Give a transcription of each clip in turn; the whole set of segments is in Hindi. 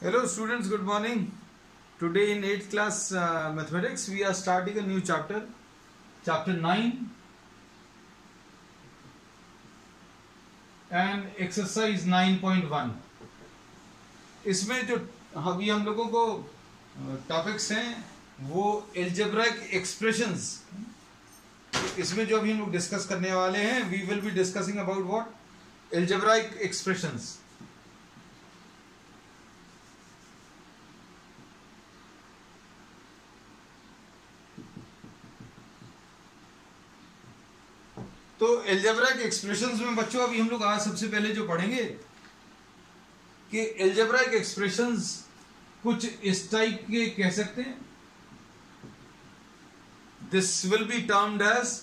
Hello students, good morning. Today in 8th class uh, mathematics we are starting a new chapter, chapter 9 and exercise 9.1. इसमें जो अभी हम लोगों को टॉपिक्स हैं वो एल्जेब्रिक एक्सप्रेशंस इसमें जो अभी हम लोग डिस्कस करने वाले हैं we will be discussing about what algebraic expressions तो एल्जेब्रा के एक्सप्रेशन में बच्चों, अभी हम लोग आज सबसे पहले जो पढ़ेंगे कि एल्जेब्रिक एक्सप्रेशंस कुछ इस टाइप के कह सकते हैं। This will be termed as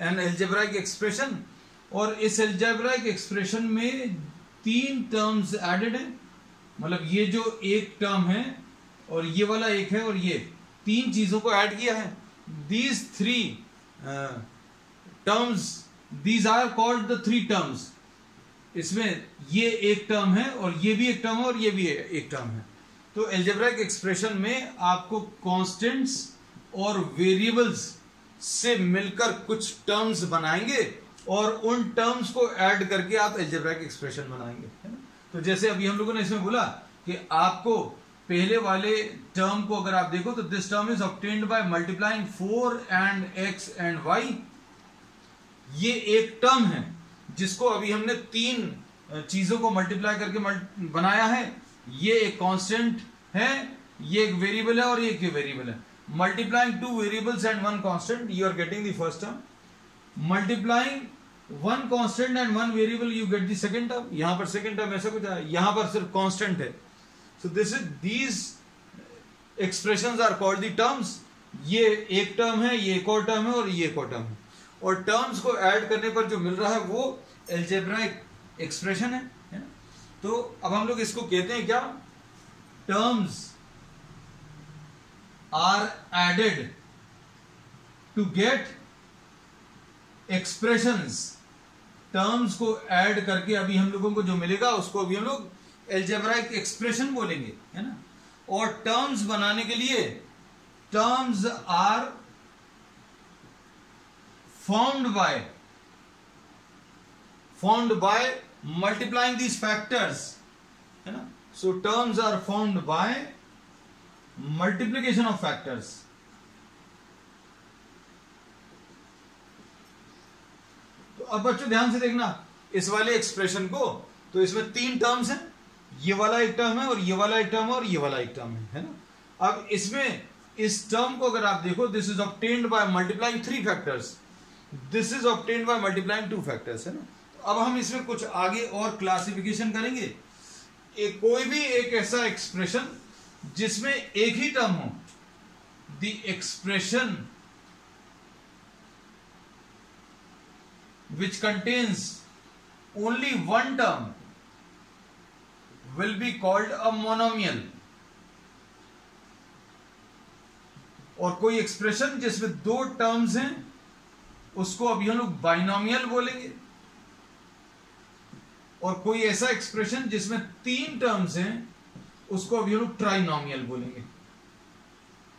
an algebraic expression और इस एल्जेब्राइक एक्सप्रेशन में तीन टर्म्स एडेड हैं। मतलब ये जो एक टर्म है और ये वाला एक है और ये, तीन चीज़ों को ऐड किया है। These three terms these are called the three terms इसमें ये एक टर्म है और ये भी एक टर्म है और ये भी एक टर्म है। तो एल्जेब्रिक एक्सप्रेशन में आपको कांस्टेंट्स और वेरिएबल्स से मिलकर कुछ टर्म्स बनाएँगे और उन टर्म्स को ऐड करके आप एल्जेब्रिक एक्सप्रेशन बनाएँगे, है ना? तो जैसे अभी हम लोगों ने इसमें बोला कि आपको पहले वाले टर्म को अगर आप देखो तो this term is obtained by multiplying four and x and y ये एक टर्म है, जिसको अभी हमने तीन चीज़ों को मल्टीप्लाई करके बनाया है। ये एक कांस्टेंट है, ये एक वेरिएबल है और ये एक वेरिएबल है। Multiplying two variables and one constant you are getting the first term multiplying one constant and one variable you get the second term यहाँ पर सेकंड टर्म ऐसा कुछ है, यहाँ पर सिर्फ़ कांस्टेंट है। So this is these expressions are called the terms ये एक टर्म है, ये एक और टर्म है और ये एक और टर्म है। और टर्म्स को ऐड करने पर जो मिल रहा है वो एल्जेब्राइक एक्सप्रेशन है, है ना? तो अब हम लोग इसको कहते हैं क्या? Terms are added to get expressions terms को ऐड करके अभी हम लोगों को जो मिलेगा उसको अभी हम लोग एल्जेब्राइक एक्सप्रेशन बोलेंगे है ना? और टर्म्स बनाने के लिए terms are formed by formed by multiplying these factors, है ना? So, terms are formed by multiplication of factors. तो अब बच्चों ध्यान से देखना, इस वाले एक्सप्रेशन को तो इसमें तीन टर्म्स हैं, ये वाला एक टर्म है और ये वाला एक टर्म है और ये वाला एक टर्म है है ना? अब इसमें, इस टर्म को अगर आप देखो this is obtained by multiplying three factors this is obtain by multiplying two factors है ना? अब हम इसमें कुछ आगे और क्लासिफिकेशन करेंगे। एक कोई भी एक ऐसा एक्सप्रेशन जिसमें एक ही टर्म हो the expression which contains only one term will be called a monomial और कोई एक्सप्रेशन जिसमें दो टर्म्स हैं उसको अभी हम लोग बाइनोमियल बोलेंगे। और कोई ऐसा एक्सप्रेशन जिसमें तीन टर्म्स हैं, उसको अभी हम लोग ट्राइनोमियल बोलेंगे।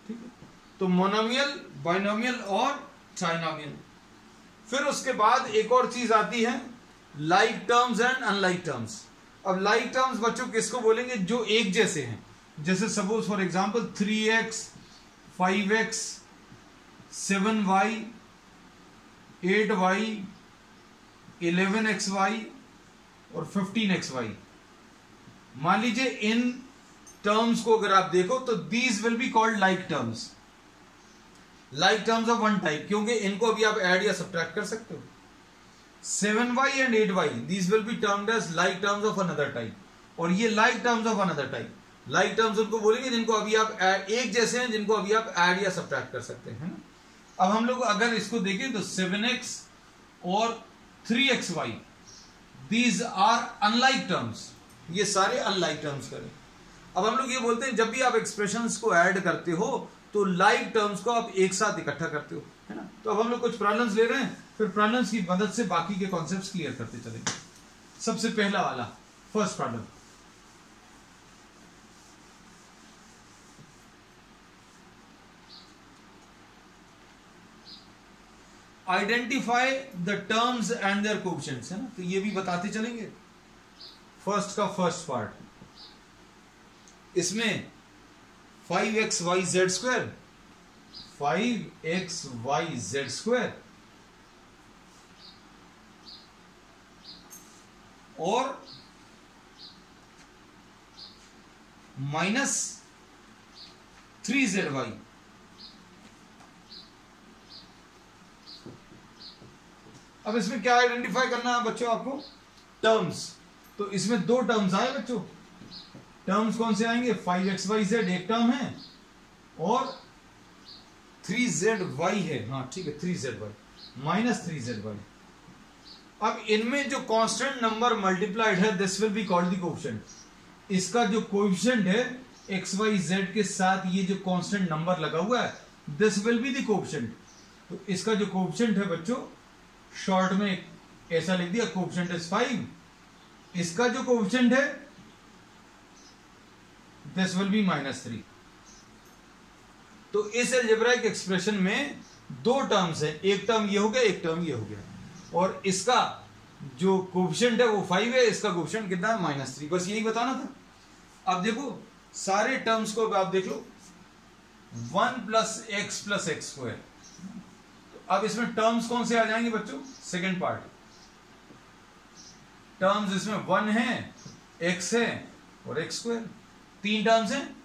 ठीक है? तो मोनोमियल बाइनोमियल और ट्राइनोमियल फिर उसके बाद एक और चीज़ आती है like terms and unlike terms अब लाइक टर्म्स बच्चों किसको बोलेंगे? जो एक जैसे हैं। जैसे suppose for example three x five x seven y eight y, eleven x y और फिफ्टीन एक्स वाई। मान लीजिए इन टर्म्स को अगर आप देखो तो these will be called like terms like terms of one type क्योंकि इनको अभी आप ऐड या सब्ट्रैक्ट कर सकते हो। Seven y and eight y these will be termed as like terms of another type और ये like terms of another type like terms उनको बोलेंगे, जिनको अभी आप एक जैसे हैं, जिनको अभी आप ऐड या सब्ट्रैक्ट कर सकते हैं ना? अब हम लोग अगर इसको देखें तो सेवन एक्स और three x y these are unlike terms ये सारे अनलाइक टर्म्स करें। अब हम लोग ये बोलते हैं, जब भी आप एक्सप्रेशन को ऐड करते हो तो लाइक टर्म्स को आप एक साथ इकट्ठा करते हो, है ना? तो अब हम लोग कुछ प्रॉब्लम्स ले रहे हैं, फिर प्रॉब्लम्स की मदद से बाकी के कॉन्सेप्ट क्लियर करते चलेंगे। सबसे पहला वाला first problem identify the terms and their coefficients है ना? तो ये भी बताते चलेंगे। फ़र्स्ट का फ़र्स्ट पार्ट इसमें five x y z square five x y z square और माइनस थ्री जेड वाई अब इसमें क्या आइडेंटिफाई करना है बच्चों आपको? टर्म्स तो इसमें दो टर्म्स आए बच्चों। टर्म्स कौन से आएँगे? फाइव एक्स वाई जेड एक टर्म है। और थ्री जेड वाई है। हाँ ठीक है three z y minus three z y अब इनमें जो कांस्टेंट नंबर मल्टीप्लाइड है this will be called the coefficient इसका जो कोएफिशिएंट है एक्स वाई जेड के साथ ये जो कांस्टेंट नंबर लगा हुआ है this will be the coefficient तो इसका जो कोएफिशिएंट है बच्चों शॉर्ट में ऐसा लिख दिया कोएफिशिएंट इज़ फाइव इसका जो कोएफिशिएंट है this will be minus three तो इस एल्जेब्राइक एक्सप्रेशन में दो टर्म्स है, एक टर्म ये हो गया, एक टर्म ये हो गया। और इसका जो कोफिशियंट है, वो फाइव है, इसका कोफिशियंट कितना? है माइनस थ्री बस यही बताना था। अब देखो, सारे टर्म्स को आप देख लो। One plus x plus x square अब इसमें टर्म्स कौन से आ जाएँगे बच्चों? सेकेंड पार्ट टर्म्स इसमें वन है एक्स है और एक्स स्क्वायर तीन टर्म्स हैं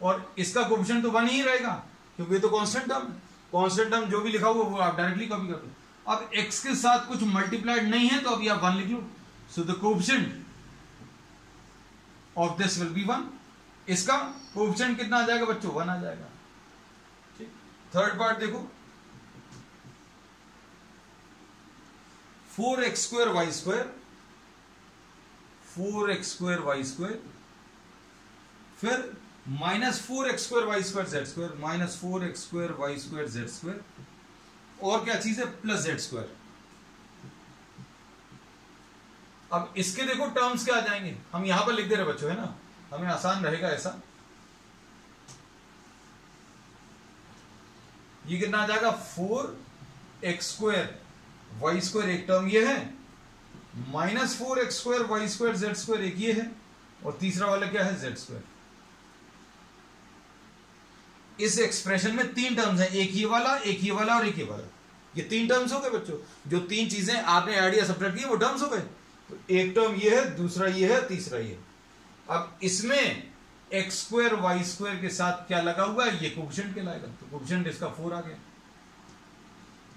और इसका कोफिशिएंट तो वन ही रहेगा, क्योंकि ये तो कांस्टेंट टर्म कांस्टेंट टर्म जो भी लिखा हुआ वो आप डायरेक्टली कॉपी कर दो अब x के साथ कुछ मल्टीप्लाइड नहीं है तो अभी आप वन लिख लो। So the coefficient of this will be one इसका कोफिशिएंट कितना आ जाएगा बच्चों? वन आ जाएगा। ठीक? थर्ड पार्ट देखो। Four x square y square four x square y square फिर minus four x square y square z square minus four x square y square z square और क्या चीज़ है? प्लस जेड स्क्वायर अब इसके देखो टर्म्स क्या आ जाएँगे। हम यहाँ पर लिख दे रहे बच्चों, है ना? हमें आसान रहेगा ऐसा। ये कितना आ जाएगा? Four x square y square एक टर्म ये है minus four x square y square z square एक ये है, और तीसरा वाला क्या है जेड स्क्वायर इस एक्सप्रेशन में तीन टर्म्स हैं, एक ये वाला, एक ये वाला और एक ये वाला। ये तीन टर्म्स हो गए बच्चों। जो तीन चीज़ें आपने आइडिया सपरेट किए वो टर्म्स हो गए। तो एक टर्म ये है, दूसरा ये है, तीसरा ये। अब इसमें एक्स स्क्वायर वाई स्क्वायर के साथ क्या लगा हुआ है? ये कोफिशिएंट कहलाएगा तो कोफिशिएंट इसका फोर आ गया।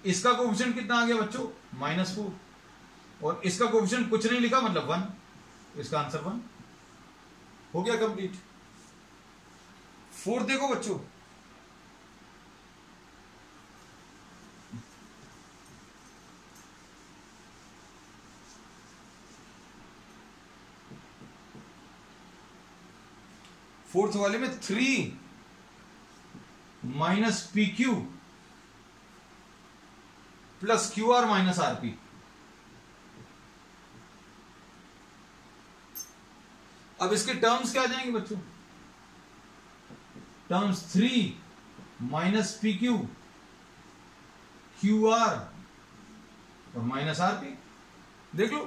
इसका कोफिशिएंट कितना आ गया बच्चों? माइनस फोर और इसका कोफिशिएंट कुछ नहीं लिखा मतलब वन इसका आंसर वन हो गया कंप्लीट फोर देखो बच्चों. फोर्थ वाले में three minus p q plus q r minus r p. अब इसके टर्म्स क्या आ जाएँगे बच्चों? Terms three minus p q q r और माइनस आर पी देख लो,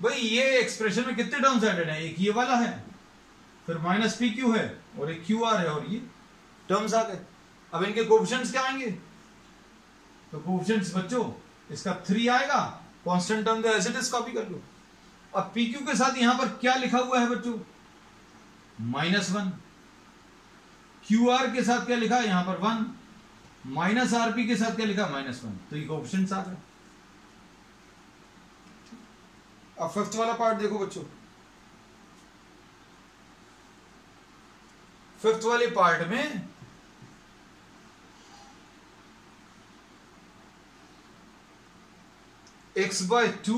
भाई ये एक्सप्रेशन में कितने टर्म्स एडेड हैं? एक ये वाला है, फिर माइनस पी क्यू है और एक क्यू आर है और ये टर्म्स आ गए। अब इनके कोफिशिएंट्स क्या आएँगे? तो कोफिशिएंट्स बच्चों, इसका थ्री आएगा constant term it is copy कर लो। अब पी क्यू के साथ यहाँ पर क्या लिखा हुआ है बच्चों? माइनस वन क्यू आर के साथ क्या लिखा यहाँ पर वन माइनस आरपी के साथ क्या लिखा? माइनस वन तो ये कोफिशिएंट्स आ गए। अब फिफ्थ वाला पार्ट देखो बच्चों। फिफ्थ वाले पार्ट में x by two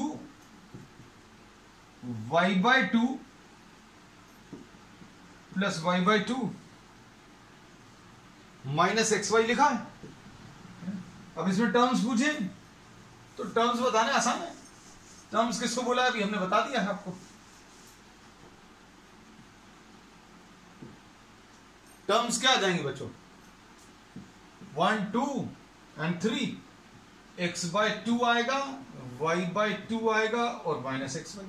y by two plus y by two minus x y लिखा है। अब इसमें टर्म्स पूछे तो टर्म्स बताने आसान है। टर्म्स किसको बोला है? अभी हमने बता दिया है आपको। टर्म्स क्या आ जाएँगे बच्चों? One two and three x by two आएगा। वाई बाई टू आएगा और माइनस एक्स वाई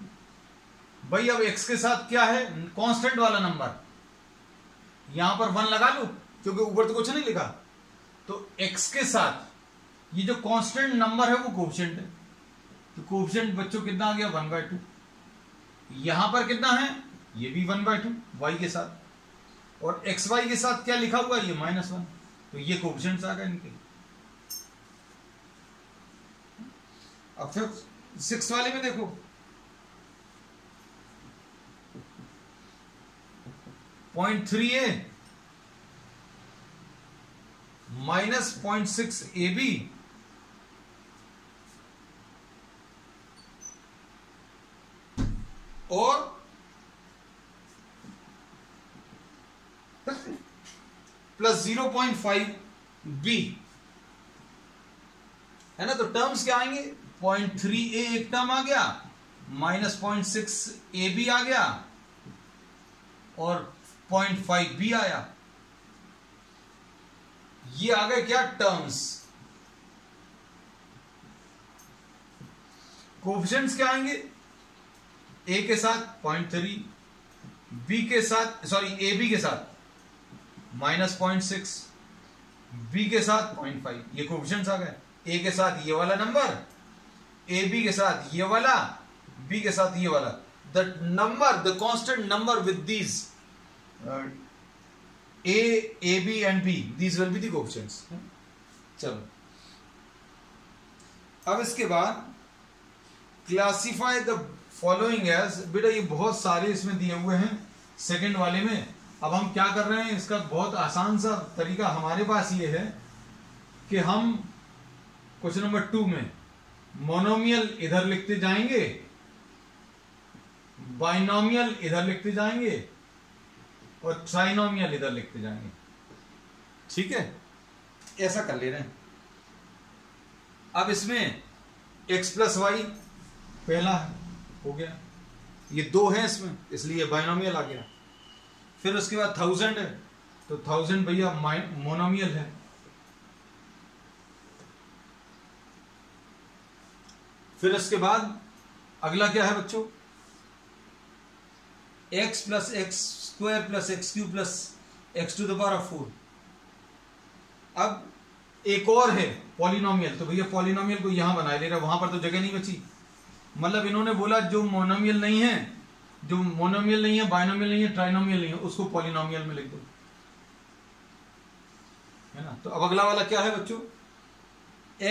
भाई, अब एक्स के साथ क्या है? कांस्टेंट वाला नंबर यहाँ पर वन लगा लो, क्योंकि ऊपर तो कुछ नहीं लिखा। तो एक्स के साथ, ये जो कांस्टेंट नंबर है, वो कोफिशिएंट है। तो कोफिशिएंट बच्चों कितना आ गया? वन बाय टू यहाँ पर कितना है? ये भी वन बाय टू वाई के साथ। और एक्स वाई के साथ क्या लिखा हुआ ये माइनस वन तो ये कोफिशिएंट्स आ गए इनके। अब फिर सिक्स वाले में देखो। Point three a minus point six a b और plus zero point five b है ना तो टर्म्स क्या आएँगे? पॉइंट थ्री ए एक टर्म आ गया, minus point six a b आ गया, और पॉइंट फाइव बी आया। ये आ गए क्या टर्म्स? कोफिशिएंट्स क्या आएँगे? ए के साथ पॉइंट थ्री बी के साथ सॉरी ए बी के साथ माइनस पॉइंट सिक्स बी के साथ पॉइंट फाइव। ये कोफिशिएंट्स आ गए। ए के साथ ये वाला नंबर ए बी के साथ ये वाला बी के साथ ये वाला. The number the constant number with these a a b and b these will be the coefficients चलो. अब इसके बाद क्लासिफाई द फॉलोइंग एज बेटा ये बहुत सारे इसमें दिए हुए हैं सेकंड वाले में. अब हम क्या कर रहे हैं, इसका बहुत आसान सा तरीका हमारे पास ये है कि हम क्वेश्चन नंबर टू में मोनोमियल इधर लिखते जाएँगे बाइनोमियल इधर लिखते जाएँगे और ट्राइनोमियल इधर लिखते जाएँगे। ठीक है? ऐसा कर ले रहे हैं। अब इसमें x प्लस वाई पहला हो गया। ये दो है इसमें, इसलिए बाइनोमियल आ गया। फिर उसके बाद थाउज़ेंड है तो थाउज़ेंड भैया मोनोमियल है। फिर उसके बाद अगला क्या है बच्चों? X plus x square plus x cube plus x to the of four अब एक और है पॉलिनोमियल तो भैया पॉलिनोमियल को यहाँ बना ले रहा वहाँ पर तो जगह नहीं बची। मतलब इन्होंने बोला जो मोनोमियल नहीं है, जो मोनोमियल नहीं है बायनोमियल नहीं है ट्राइनोमियल नहीं है, उसको पॉलिनोमियल में लिख दो। है ना? तो अब अगला वाला क्या है बच्चों?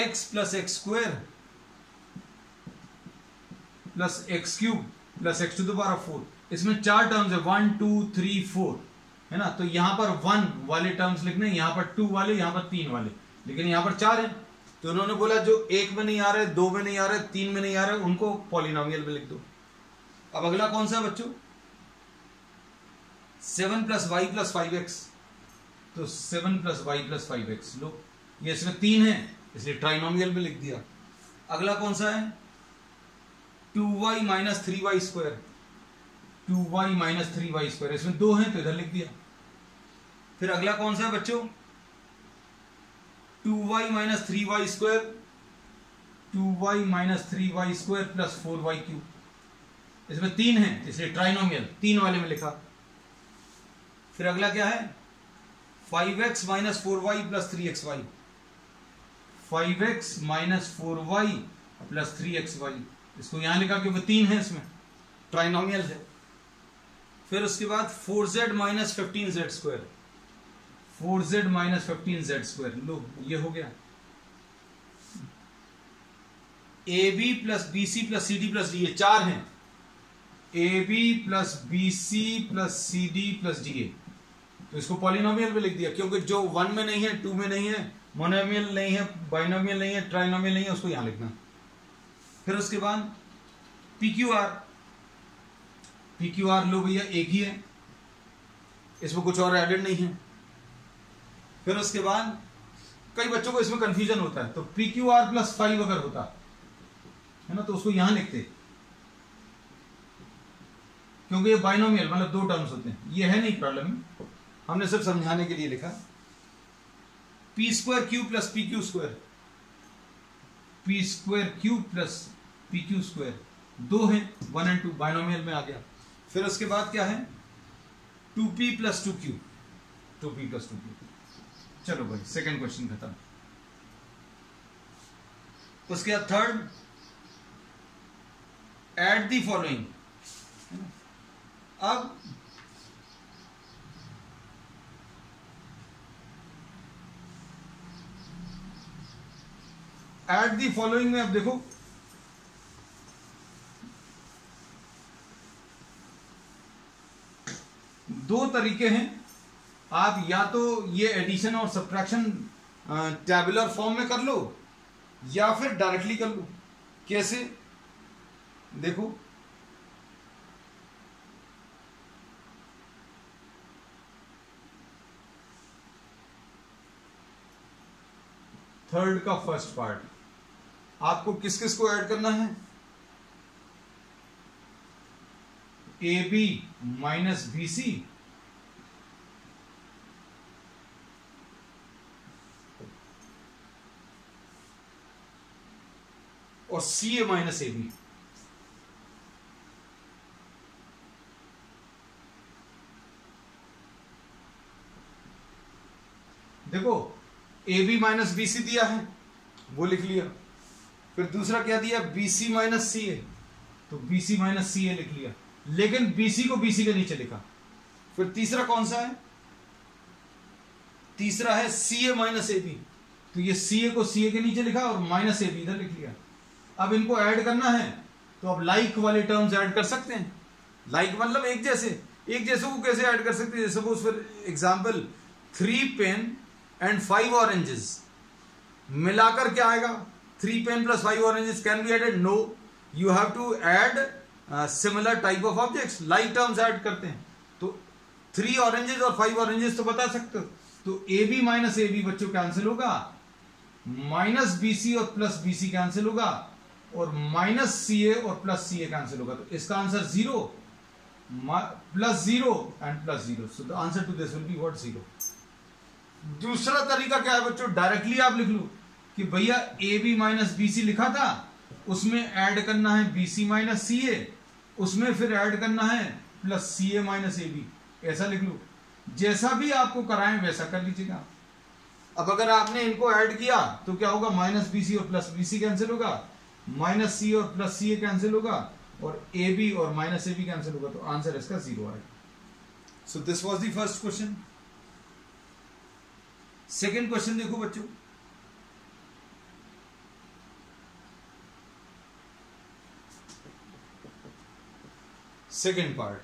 X plus x square plus x cube plus x to the power four इसमें चार टर्म्स है. वन टू थ्री फोर है ना? तो यहाँ पर वन वाले टर्म्स लिखने, यहाँ पर टू वाले, यहाँ पर तीन वाले. लेकिन यहाँ पर चार है. तो उन्होंने बोला, जो एक में नहीं आ रहे दो में नहीं आ रहे तीन में नहीं आ रहे उनको पॉलिनोमियल में लिख दो. अब अगला कौन सा है बच्चों? Seven plus y plus five x तो seven plus y plus five x लो. ये इसमें तीन है. इसलिए ट्राइनोमियल में लिख दिया. अगला कौन सा है? Two y minus three y square. Two y minus three y square. इसमें दो हैं तो इधर लिख दिया। फिर अगला कौन सा है बच्चों? Two y minus three y square. Two y minus three y square plus four y cube इसमें तीन है, इसलिए ट्राइनोमियल, तीन वाले में लिखा। फिर अगला क्या है? Five x minus four y plus three x y. Five x minus four y plus three x y. इसको यहाँ लिखा क्योंकि तीन है इसमें। ट्राइनोमियल है। फिर उसके बाद four Z minus fifteen Z square four Z minus fifteen Z square लो, ये हो गया। A B plus B C plus C D plus D A चार हैं। A B plus B C plus C D plus D A तो इसको पॉलिनोमियल में लिख दिया, क्योंकि जो वन में नहीं है टू में नहीं है मोनोमियल नहीं है बाइनोमियल नहीं है ट्राइनोमियल नहीं है, उसको यहाँ लिखना। फिर उसके बाद P Q R P Q R लो भैया, एक ही है। इसमें कुछ और एडेड नहीं है। फिर उसके बाद कई बच्चों को इसमें कंफ्यूजन होता है। तो P Q R plus five अगर होता, है ना तो उसको यहाँ लिखते। क्योंकि ये बाइनोमियल मतलब दो टर्म्स होते हैं। ये है नहीं प्रॉब्लम हमने सिर्फ़ समझाने के लिए लिखा। P square Q plus P Q square P square Q plus P Q square दो है वन एंड टू बाइनोमियल में आ गया। फिर उसके बाद क्या है? Two P plus two Q two P plus two Q चलो भाई सेकंड क्वेश्चन खत्म। उसके बाद थर्ड एड दी फॉलोइंग अब एट दी फॉलोइंग में, अब देखो दो तरीके हैं। आप या तो ये एडिशन और सब्ट्रैक्शन टेबुलर फॉर्म में कर लो, या फिर डायरेक्टली कर लो। कैसे? देखो। थर्ड का फ़र्स्ट पार्ट आपको किस किस को ऐड करना है? A B minus B C और C A minus A B देखो A B minus B C दिया है, वो लिख लिया। फिर दूसरा क्या दिया? बी सी माइनस सी ए तो बी सी माइनस सी ए लिख लिया। लेकिन बीसी को बीसी के नीचे लिखा। फिर तीसरा कौन सा है? तीसरा है सी ए माइनस ए बी तो ये सी ए को सी ए के नीचे लिखा और माइनस ए बी इधर लिख लिया। अब इनको ऐड करना है तो अब लाइक वाले टर्म्स ऐड कर सकते हैं। लाइक मतलब एक जैसे। एक जैसे को कैसे ऐड कर सकते हैं? Suppose for example three pen and five oranges मिलाकर क्या आएगा? Three pen plus five oranges can be added no you have to add similar type of objects like terms add करते हैं। तो थ्री ऑरेंजेस और फाइव ऑरेंजेस तो बता सकते हो। तो A B minus A B बच्चों कैंसिल होगा। माइनस बी सी और प्लस बी सी कैंसिल होगा। और माइनस सी ए और प्लस सी ए कैंसिल होगा। तो इसका answer zero plus zero and plus zero so the answer to this will be what zero दूसरा तरीका क्या है बच्चों? डायरेक्टली आप लिख लो कि भैया A B minus B C लिखा था, उसमें ऐड करना है बी सी माइनस सी ए उसमें फिर ऐड करना है plus C A minus A B ऐसा लिख लो। जैसा भी आपको कराएँ, वैसा कर लीजिएगा अब अगर आपने इनको ऐड किया तो क्या होगा? माइनस बी सी और प्लस बी सी कैंसिल होगा। माइनस सी और प्लस सी ए कैंसिल होगा, और ए बी और माइनस ए बी कैंसिल होगा तो आंसर इसका ज़ीरो आएगा। So this was the first question second question देखो बच्चों। सेकेंड पार्ट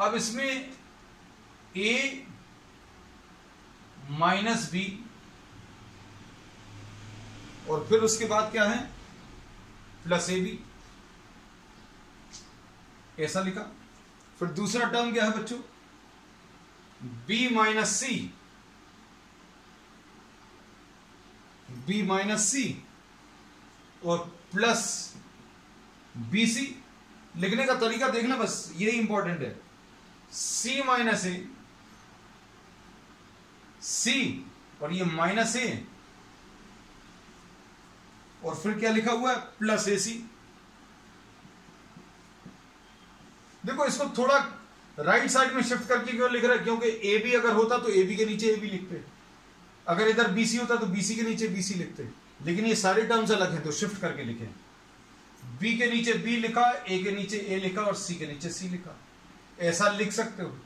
अब इसमें ए माइनस बी और फिर उसके बाद क्या है? प्लस ए बी ऐसा लिखा। फिर दूसरा टर्म क्या है बच्चों? B minus C B minus C और प्लस बीसी लिखने का तरीका देखना बस, यही इंपॉर्टेंट है। सी माइनस ए सी और ये माइनस ए और फिर क्या लिखा हुआ है? प्लस ए सी देखो, इसको थोड़ा राइट साइड में शिफ्ट करके क्यों लिख रहा है? क्योंकि ए बी अगर होता तो ए बी के नीचे ए बी लिखते। अगर इधर बीसी होता तो बीसी के नीचे बीसी लिखते। लेकिन ये सारे टर्म्स अलग हैं तो शिफ्ट करके लिखे। बी के नीचे बी लिखा ए के नीचे ए लिखा और सी के नीचे सी लिखा। ऐसा लिख सकते हो,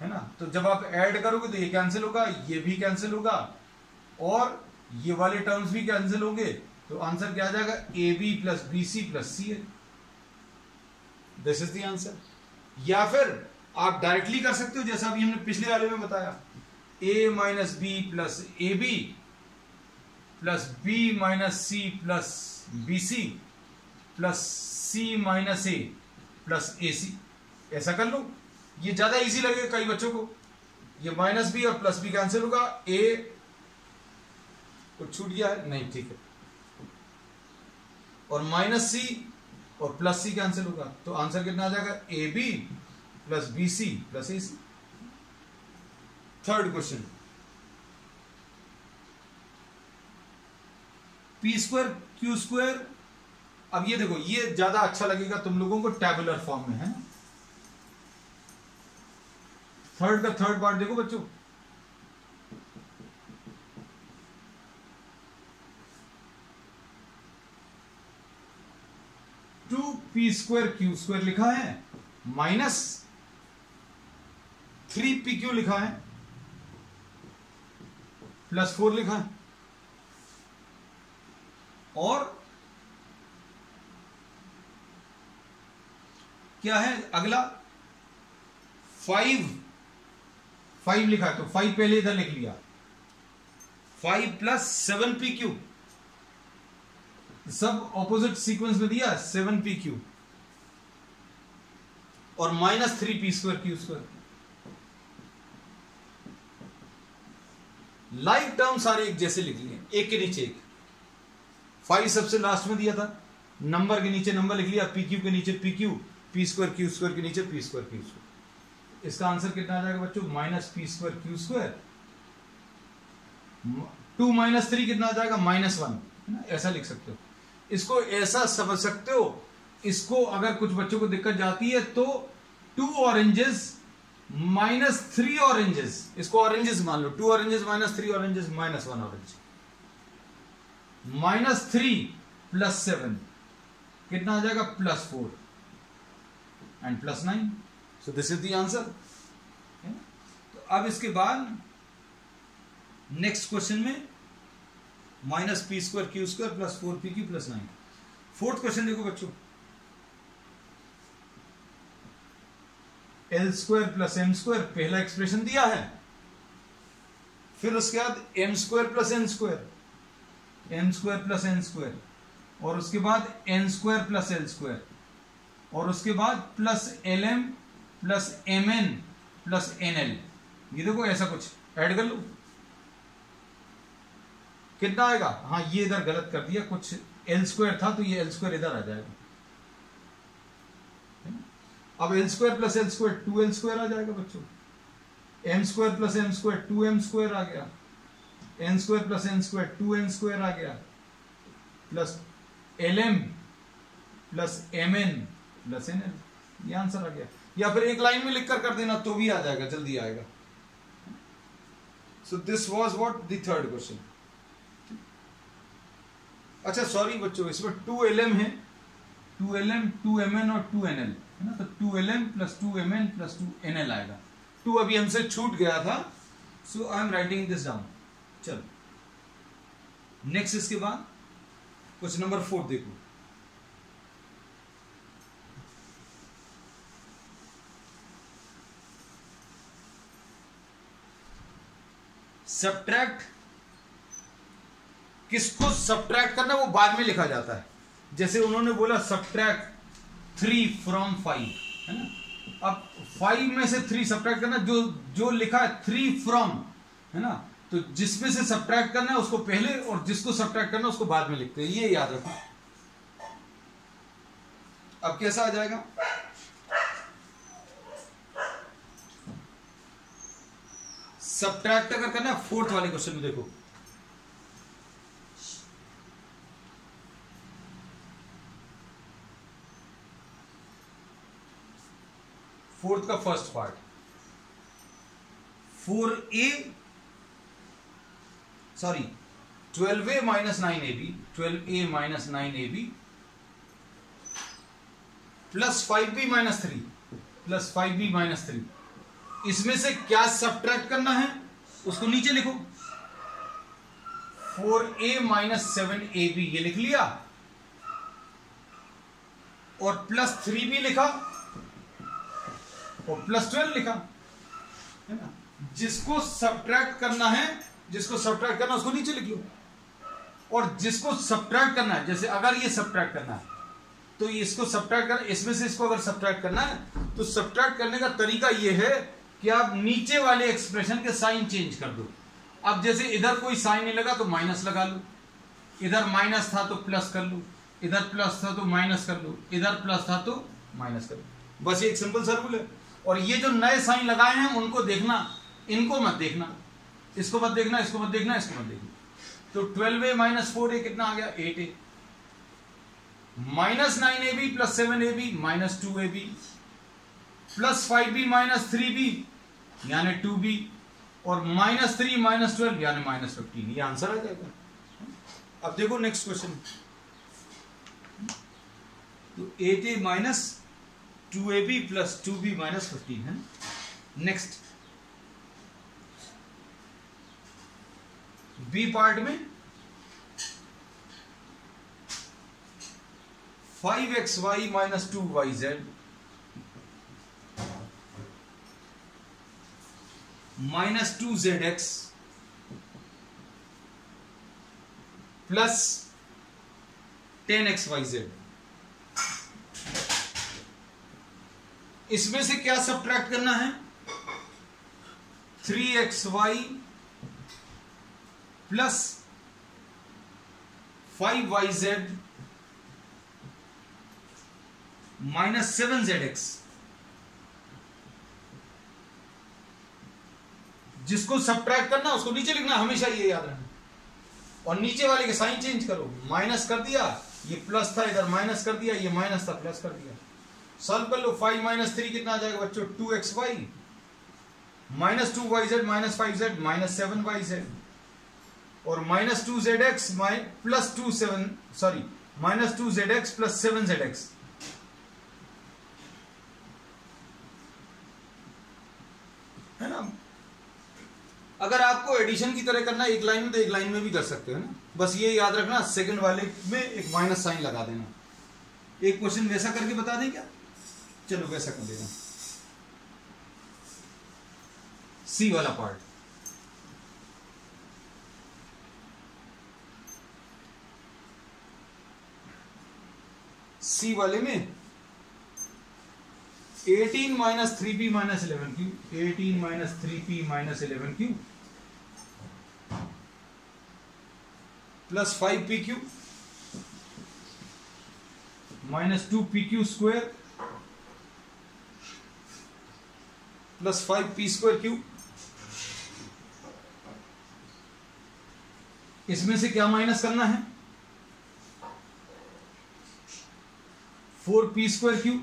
है ना? तो जब आप ऐड करोगे तो ये कैंसिल होगा, ये भी कैंसिल होगा और ये वाले टर्म्स भी कैंसिल होंगे। तो आंसर क्या आ जाएगा? A B plus B C plus C A this is the answer या फिर आप डायरेक्टली कर सकते हो, जैसा अभी हमने पिछले वाले में बताया। A minus B plus A B plus B minus C plus B C plus C minus A plus A C. ऐसा कर लो। ये ज़्यादा इजी लगेगा कई बच्चों को। ये माइनस बी और प्लस बी कैंसिल होगा। ए कुछ छूट गया है। नहीं, ठीक है। और माइनस सी और प्लस सी कैंसिल होगा। तो आंसर कितना आ जाएगा? A B plus B C plus A C. Third question P square Q square अब ये देखो, ये ज़्यादा अच्छा लगेगा तुम लोगों को टेबुलर फॉर्म में, है थर्ड का थर्ड पार्ट देखो बच्चों। Two P square Q square लिखा है, माइनस थ्री पी क्यू लिखा है, प्लस फोर लिखा है। और क्या है? अगला। फाइव फाइव लिखा है तो फाइव पहले इधर लिख लिया। Five plus seven P Q सब ऑपोजिट सीक्वेंस में दिया सेवन पी क्यू और minus three P square Q square like term सारे एक जैसे लिख लिए, एक के नीचे एक। फाइव सबसे लास्ट में दिया था नंबर के नीचे नंबर लिख लिया पी क्यू के नीचे P Q P square Q square के नीचे पी स्क्वायर क्यू स्क्वायर इसका आंसर कितना आ जाएगा बच्चों? Minus P square Q square two minus three कितना आ जाएगा? माइनस वन ऐसा लिख सकते हो. इसको ऐसा समझ सकते हो. इसको अगर कुछ बच्चों को दिक्कत जाती है तो two oranges minus three oranges इसको ऑरेंजेस मान लो. Two oranges minus three oranges minus one orange minus three plus seven कितना आ जाएगा? Plus four and plus nine so this is the answer तो अब इसके बाद नेक्स्ट क्वेश्चन में minus P square Q square plus four P Q plus nine fourth question देखो बच्चों. L square plus M square पहला एक्सप्रेशन दिया है. फिर उसके बाद M square plus N square M square plus N square और उसके बाद N square plus L square और उसके बाद plus L M plus M N plus N L ये देखो ऐसा कुछ। ऐड कर लो। कितना आएगा? हाँ ये इधर गलत कर दिया। कुछ एल स्क्वायर था तो ये एल स्क्वायर इधर आ जाएगा। अब L square plus L square two L square आ जाएगा बच्चों। M square plus M square two M square आ गया। N square plus N square two N square आ गया। Plus L M plus M N L ये आंसर आ गया। या फिर एक लाइन में लिखकर कर देना तो भी आ जाएगा, जल्दी आएगा। So this was what the third question अच्छा सॉरी बच्चों, इसमें टू एल एम है। Two L M two M N और टू एन एल है ना? तो two L M plus two M N plus two N L आएगा। टू अभी हमसे छूट गया था so I am writing this down चलो। नेक्स्ट इसके बाद क्वेश्चन नंबर फोर देखो। सब्ट्रैक्ट किसको सब्ट्रैक्ट करना वो बाद में लिखा जाता है। जैसे उन्होंने बोला सब्ट्रैक्ट थ्री फ्रॉम फाइव है ना? अब फाइव में से थ्री सब्ट्रैक्ट करना, जो जो लिखा है थ्री फ्रॉम है ना? तो जिसमें से सब्ट्रैक्ट करना है, उसको पहले और जिसको सब्ट्रैक्ट करना है, उसको बाद में लिखते हैं। ये याद रखो। अब कैसा आ जाएगा? सब्ट्रैक्ट अगर करना है फोर्थ वाले क्वेश्चन में देखो। फोर्थ का first part four A sorry twelve A minus nine A B twelve A minus nine A B plus five B minus three plus five B minus three इसमें से क्या सब्ट्रैक्ट करना है? उसको नीचे लिखो। Four A minus seven A B, ये लिख लिया। और प्लस थ्री भी लिखा। और प्लस ट्वेल्व लिखा। है ना? जिसको सब्ट्रैक्ट करना है, जिसको सब्ट्रैक्ट करना उसको नीचे लिख लो। और जिसको सब्ट्रैक्ट करना है, जैसे अगर ये सब्ट्रैक्ट करना है तो इसको सब्ट्रैक्ट करना इसमें से इसको अगर सब्ट्रैक्ट करना है तो सब्ट्रैक्ट करने का तरीका ये है कि आप नीचे वाले एक्सप्रेशन के साइन चेंज कर दो। अब जैसे इधर कोई साइन नहीं लगा तो माइनस लगा लो। इधर माइनस था तो प्लस कर लो। इधर प्लस था तो माइनस कर लो। इधर प्लस था तो माइनस कर लो। बस ये एक सिंपल सर्कुल है। और ये जो नए साइन लगाए हैं, उनको देखना। इनको मत देखना। इसको मत देखना, इसको मत देखना, इसको मत देखना। तो twelve A minus four A कितना आ गया? Eight A minus nine A B plus seven A B minus two A B plus five B minus three B यानी टू बी और माइनस थ्री, माइनस ट्वेल्व, यानी माइनस फिफ्टीन। ये आंसर आ जाएगा। अब देखो नेक्स्ट क्वेश्चन तो eight A minus two A B plus two B minus fifteen है नेक्स्ट बी पार्ट में five X Y minus two Y Z minus two Z X plus ten X Y Z. इसमें से क्या सब्ट्रैक्ट करना है? Three X Y plus five Y Z minus seven Z X. जिसको सब्ट्रैक्ट करना, उसको नीचे लिखना, हमेशा ये याद रखना। और नीचे वाले के साइन चेंज करो। माइनस कर दिया, ये प्लस था इधर माइनस कर दिया, ये माइनस था प्लस कर दिया। सॉल्व कर लो फाइव माइनस थ्री कितना आ जाएगा बच्चों? Two X Y minus two Y Z minus five Z minus seven Y Z और minus two Z X plus two seven sorry minus two Z X plus seven Z X है ना अगर आपको एडिशन की तरह करना एक लाइन में तो एक लाइन में भी कर सकते हो ना। बस ये याद रखना सेकंड वाले में एक माइनस साइन लगा देना। एक क्वेश्चन वैसा करके बता दें क्या? चलो वैसा कर देना सी वाला पार्ट सी वाले में 18 minus three P minus eleven Q eighteen minus three P minus eleven Q plus five P Q minus two P Q square plus five P square Q इसमें से क्या माइनस करना है? Four P square Q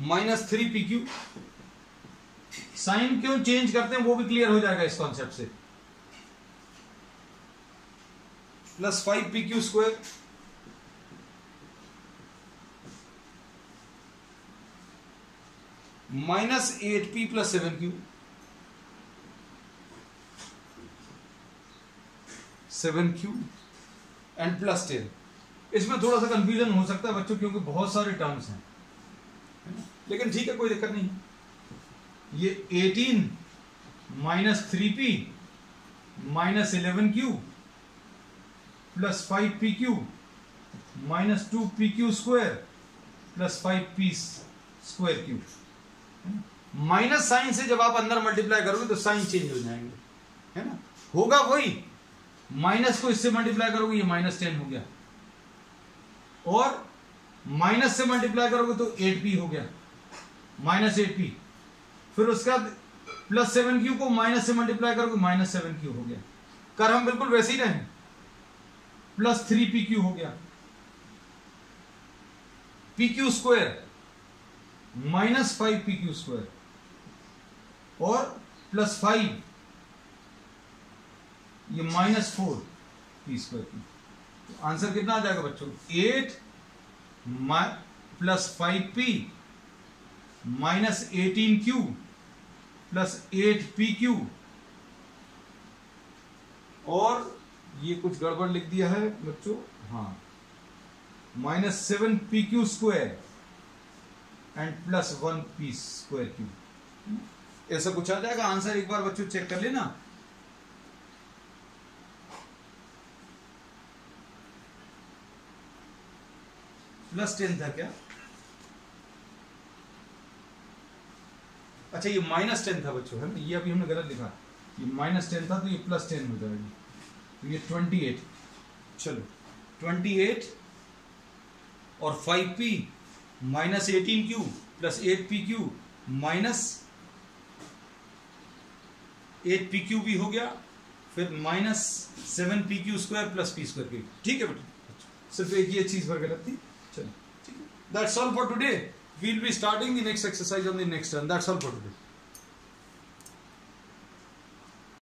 minus three P Q. Sign क्यों चेंज करते हैं वो भी क्लियर हो जाएगा इस कॉन्सेप्ट से। Plus five P Q square. Minus eight P plus seven Q. Seven Q and plus ten. इसमें थोड़ा सा कंफ्यूजन हो सकता है बच्चों, क्योंकि बहुत सारे टर्म्स हैं। लेकिन ठीक है कोई दिक्कत नहीं। ये eighteen minus three P minus eleven Q plus five P Q minus two P Q square plus five P square Q minus sign से जब आप अंदर मल्टीप्लाई करोगे तो साइन चेंज हो जाएँगे। है ना? होगा वही। माइनस को इससे मल्टीप्लाई करोगे, ये माइनस टेन हो गया। और माइनस से मल्टीप्लाई करोगे तो एट पी हो गया। Minus eight P. फिर उसका प्लस सेवन क्यू को माइनस से मल्टीप्लाई करोगे, माइनस सेवन क्यू हो गया। कर हम बिल्कुल वैसे ही रहे प्लस थ्री पी क्यू हो गया। P Q square, minus five P Q square, और प्लस फाइव, ये माइनस फोर पी स्क्वायर की तो आंसर कितना आ जाएगा बच्चों? Eight plus five P minus eighteen Q plus eight P Q और ये कुछ गड़बड़ लिख दिया है, बच्चों। हाँ। Minus seven P Q square and plus one P square Q ऐसा कुछ आ जाएगा? आंसर एक बार बच्चों चेक कर लेना। प्लस टेन था क्या? अच्छा ये माइनस टेन था बच्चों, है ना? ये अभी हमने गलत लिखा। ये माइनस टेन था तो ये प्लस टेन हो जाएगी। तो ये ट्वेंटी एट चलो। ट्वेंटी एट और five P minus eighteen Q plus eight P Q minus eight P Q भी हो गया, फिर minus seven P Q square plus P square ठीक है बेटा? सिर्फ़ एक ये चीज़ पर गलत थी। चलो, ठीक है। That's all for today We will be starting the next exercise on the next turn. That's all for today.